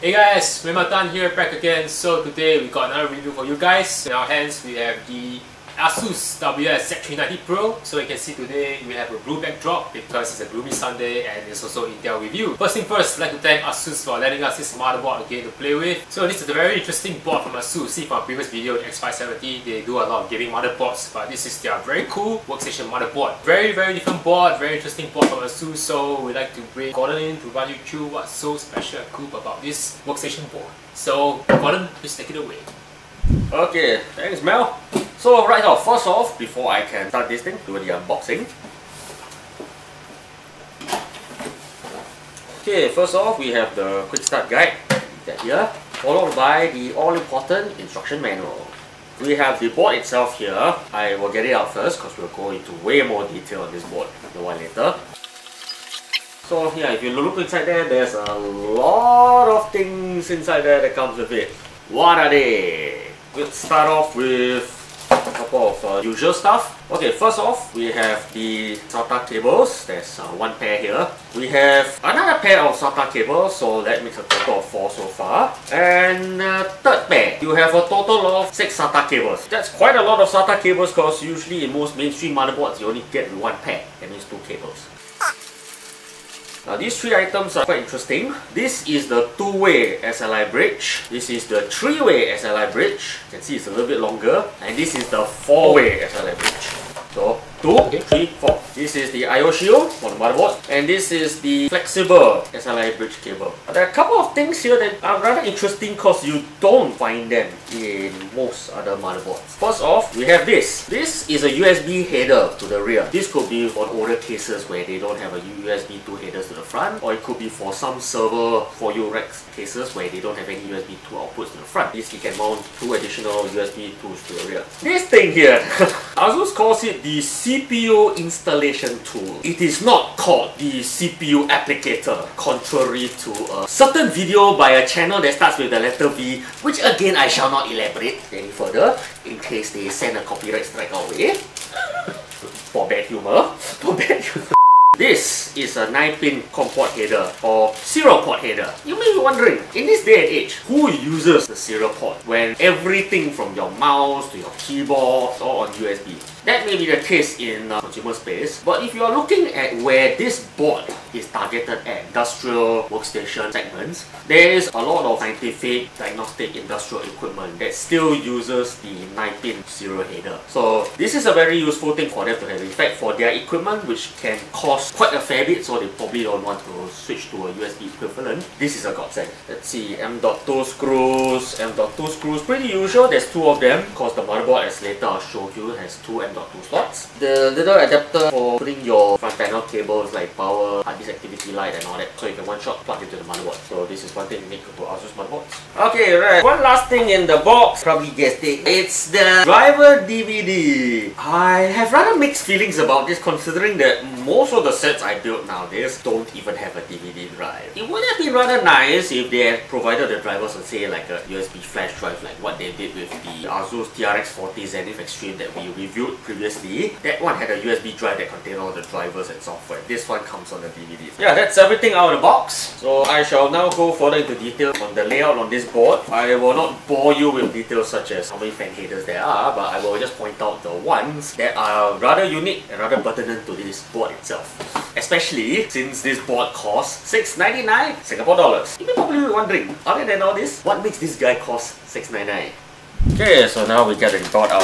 Hey guys, Tan here back again. So today we got another review for you guys. In our hands we have the Asus WS Z390 Pro. So you can see today we have a blue backdrop because it's a gloomy Sunday and it's also Intel review. First thing first, I'd like to thank Asus for letting us this motherboard again to play with. So this is a very interesting board from Asus. See from our previous video, the X570, they do a lot of gaming motherboards, but this is their very cool workstation motherboard. Very, very different board, very interesting board from Asus. So we'd like to bring Gordon in to run you through what's so special and cool about this workstation board. So Gordon, please take it away. Okay, thanks Mel. So right now, first off, before I can start this thing, do the unboxing. Okay, first off, we have the quick start guide, that here, followed by the all-important instruction manual. We have the board itself here. I will get it out first because we'll go into way more detail on this board a while later. So yeah, if you look inside there, there's a lot of things inside there that comes with it. What are they? We'll start off with a couple of uh, usual stuff. Okay, first off, we have the SATA cables. There's uh, one pair here. We have another pair of SATA cables, so that makes a total of four so far. And uh, third pair, you have a total of six SATA cables. That's quite a lot of SATA cables because usually in most mainstream motherboards, you only get one pair. That means two cables. Now these three items are quite interesting. This is the two-way SLI bridge. This is the three-way SLI bridge. You can see it's a little bit longer. And this is the four-way SLI bridge. So two, okay. three, four. This is the I.O. shield for the motherboard, and this is the flexible SLI bridge cable. There are a couple of things here that are rather interesting because you don't find them in most other motherboards. First off, we have this. This is a USB header to the rear. This could be for older cases where they don't have a USB 2 headers to the front, or it could be for some server for your racks cases where they don't have any USB 2 outputs to the front. This you can mount two additional USB 2s to the rear. This thing here, Asus calls it the CPU installation tool. It is not called the CPU applicator, contrary to a certain video by a channel that starts with the letter V, which again I shall not elaborate any further in case they send a copyright strike our way. For bad humor. For bad humor. This is a 9-pin COM port header or serial port header. You may be wondering, in this day and age, who uses the serial port when everything from your mouse to your keyboard all on USB? That may be the case in uh, consumer space, but if you are looking at where this board is targeted at industrial workstation segments, there is a lot of scientific, diagnostic, industrial equipment that still uses the 9-pin serial header. So this is a very useful thing for them to have. In fact, for their equipment, which can cost quite a fair bit, so they probably don't want to switch to a USB equivalent, this is a godsend. Let's see, M.2 screws, M.2 screws, pretty usual. There's two of them, because the motherboard, as later I'll show you, has two M.2 slots. The little adapter for putting your front panel cables like power, hard disk activity light and all that. So you can one shot plug into the motherboard. So this is one thing unique to Asus motherboards. Okay, right. One last thing in the box, probably guessed it. It's the driver DVD. I have rather mixed feelings about this considering that mm, most of the sets I build nowadays don't even have a DVD drive. It would have been rather nice if they had provided the drivers and say like a USB flash drive like what they did with the Asus TRX 40 Zenith Extreme that we reviewed previously, that one had a USB drive that contained all the drivers and software. This one comes on the DVD. Yeah, that's everything out of the box. So I shall now go further into detail on the layout on this board. I will not bore you with details such as how many fan headers there are, but I will just point out the ones that are rather unique and rather pertinent to this board itself. Especially since this board costs 6.99 Singapore dollars. You may probably be wondering, other than all this, what makes this guy cost 6.99? Okay, so now we get the board out.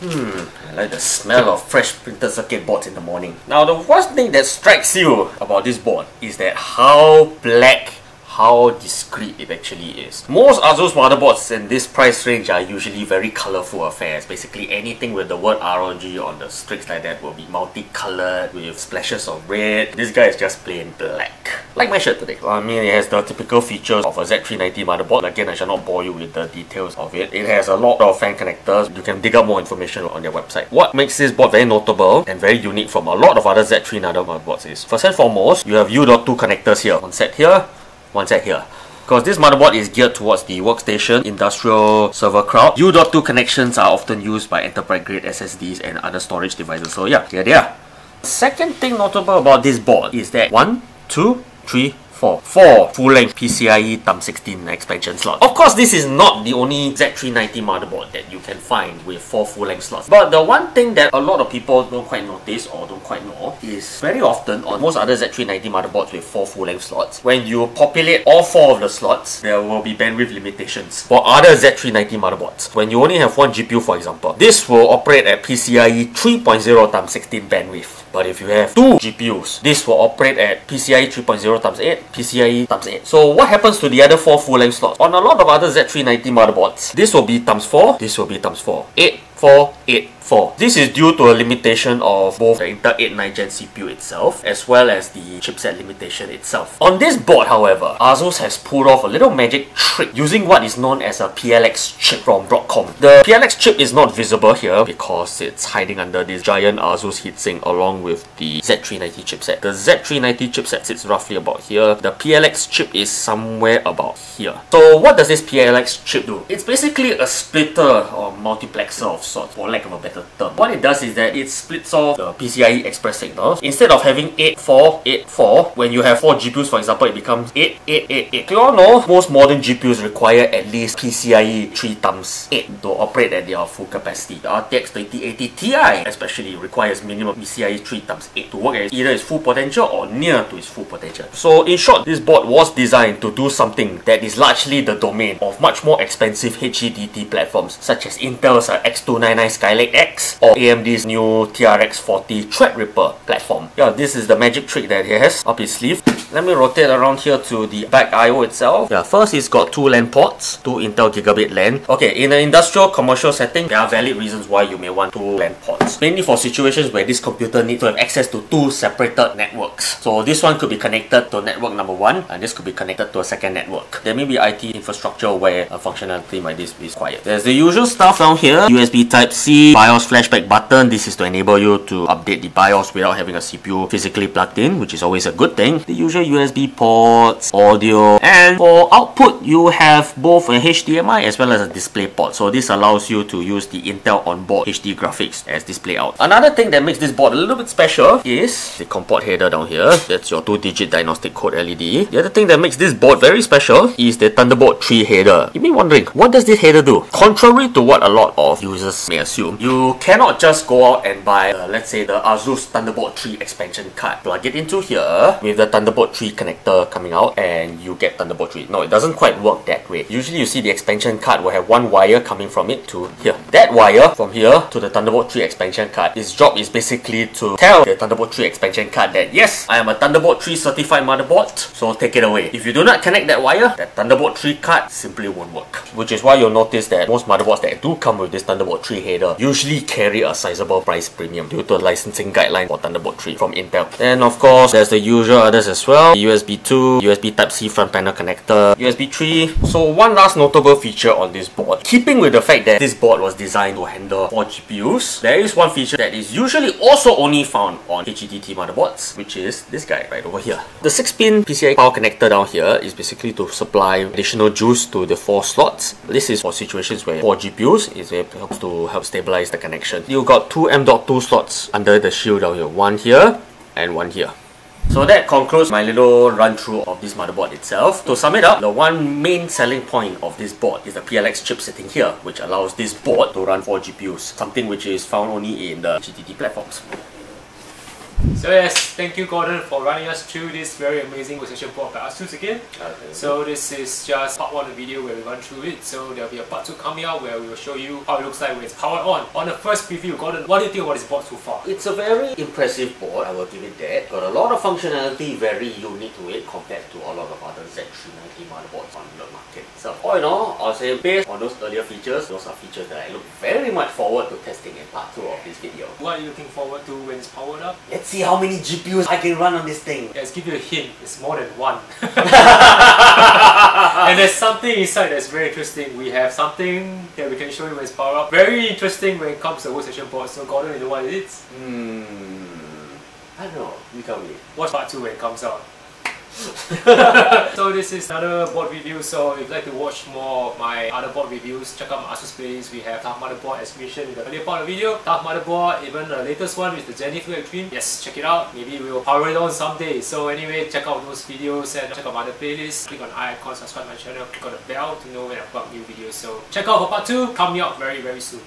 Hmm, I like the smell of fresh printed circuit boards in the morning. Now the first thing that strikes you about this board is that how black how discreet it actually is. Most Asus motherboards in this price range are usually very colorful affairs. Basically anything with the word ROG on the streaks like that will be multicolored with splashes of red. This guy is just plain black. Like my shirt today. I mean it has the typical features of a Z390 motherboard. Again I shall not bore you with the details of it. It has a lot of fan connectors. You can dig up more information on their website. What makes this board very notable and very unique from a lot of other Z390 motherboards is first and foremost you have U.2 connectors here. on set here one set here. Because this motherboard is geared towards the workstation, industrial server crowd. U.2 connections are often used by enterprise grade SSDs and other storage devices. So yeah, here they are. Second thing notable about this board is that one, two, three, four, four full-length PCIe TUM16 expansion slots. Of course, this is not the only Z390 motherboard that you can find with four full-length slots. But the one thing that a lot of people don't quite notice or don't quite know is very often on most other Z390 motherboards with four full-length slots, when you populate all four of the slots, there will be bandwidth limitations. For other Z390 motherboards, when you only have one GPU for example, this will operate at PCIe 3.0 times 16 bandwidth. But if you have two GPUs, this will operate at PCIe 3.0 times 8, PCIe times 8. So what happens to the other four full-length slots? On a lot of other Z390 motherboards, this will be times 4, this will be times 4. 8, 4, 8, 4. This is due to a limitation of both the Intel 8 9 Gen CPU itself as well as the chipset limitation itself. On this board however, ASUS has pulled off a little magic trick using what is known as a PLX chip from Broadcom. The PLX chip is not visible here because it's hiding under this giant ASUS heatsink along with the Z390 chipset. The Z390 chipset sits roughly about here. The PLX chip is somewhere about here. So what does this PLX chip do? It's basically a splitter or multiplexer of sorts for lack of a better term. What it does is that it splits off the PCIe Express signals. Instead of having 8, 4, 8, 4, when you have 4 GPUs for example, it becomes 8, 8, 8, 8. You all know most modern GPUs require at least PCIe 3 times 8 to operate at their full capacity. The RTX 2080 Ti especially requires minimum PCIe 3 times 8 to work at either its full potential or near to its full potential. So in short, this board was designed to do something that is largely the domain of much more expensive HEDT platforms such as Intel's uh, X299 Skylake X X or AMD's new TRX 40 Threadripper platform. Yeah, this is the magic trick that he has up his sleeve. Let me rotate around here to the back I.O. itself. Yeah, first it's got two LAN ports, two Intel Gigabit LAN. Okay, in an industrial commercial setting, there are valid reasons why you may want two LAN ports. Mainly for situations where this computer needs to have access to two separated networks. So this one could be connected to network number one, and this could be connected to a second network. There may be IT infrastructure where a functionality like this is required. There's the usual stuff down here, USB Type-C, BIOS flashback button. This is to enable you to update the BIOS without having a CPU physically plugged in, which is always a good thing. The usual USB ports, audio, and for output, you have both a HDMI as well as a display port. So this allows you to use the Intel onboard HD graphics as display out. Another thing that makes this board a little bit special is the COM port header down here. That's your 2-digit diagnostic code LED. The other thing that makes this board very special is the Thunderbolt 3 header. You may be wondering, what does this header do? Contrary to what a lot of users may assume, you cannot just go out and buy, uh, let's say, the Asus Thunderbolt 3 expansion card. Plug it into here with the Thunderbolt 3 connector coming out and you get Thunderbolt 3. No, it doesn't quite work that way. Usually you see the expansion card will have one wire coming from it to here. That wire from here to the Thunderbolt 3 expansion card, its job is basically to tell the Thunderbolt 3 expansion card that yes, I am a Thunderbolt 3 certified motherboard, so take it away. If you do not connect that wire, that Thunderbolt 3 card simply won't work. Which is why you'll notice that most motherboards that do come with this Thunderbolt 3 header usually carry a sizable price premium due to a licensing guideline for Thunderbolt 3 from Intel. And of course, there's the usual others as well. USB 2, USB Type-C front panel connector, USB 3. So one last notable feature on this board. Keeping with the fact that this board was designed to handle 4 GPUs, there is one feature that is usually also only found on HEDT motherboards, which is this guy right over here. The 6-pin PCI power connector down here is basically to supply additional juice to the 4 slots. This is for situations where 4 GPUs, it helps to help stabilize the connection. You got two M.2 slots under the shield down here. One here and one here. So that concludes my little run through of this motherboard itself. To sum it up, the one main selling point of this board is the PLX chip sitting here, which allows this board to run 4 GPUs, something which is found only in the GTT platforms. So yes, thank you Gordon for running us through this very amazing workstation board by Asus again. Okay. So this is just part 1 of the video where we run through it. So there'll be a part 2 coming out where we will show you how it looks like when it's powered on. On the first preview, Gordon, what do you think about this board so far? It's a very impressive board, I will give it that. Got a lot of functionality very unique to it compared to a lot of other Z390 motherboards on the market. So all in all, I'll say based on those earlier features, those are features that I look very much forward to testing in part 2 of this video. What are you looking forward to when it's powered up? Let's see how many GPUs I can run on this thing. Let's give you a hint, it's more than one. and there's something inside that's very interesting. We have something that we can show you when it's powered up. Very interesting when it comes to workstation board. So Gordon, you know what it is? Hmm. I don't know. You tell me. Watch part 2 when it comes out. so this is another board review. So if you'd like to watch more of my other board reviews, check out my Asus playlist. We have TUF Motherboard as mentioned in the earlier part of the video. TUF Motherboard, even the latest one with the Zenith Extreme. Yes, check it out. Maybe we'll power it on someday. So anyway, check out those videos and check out my other playlists. Click on I icon, subscribe my channel, click on the bell to know when I upload new videos. So check out for part 2, coming out very very soon.